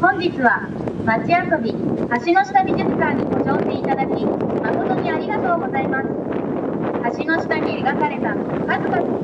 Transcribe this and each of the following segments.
本日は町遊び橋の下美術館にご乗車いただき誠にありがとうございます。橋の下に描かれた数々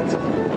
that's you.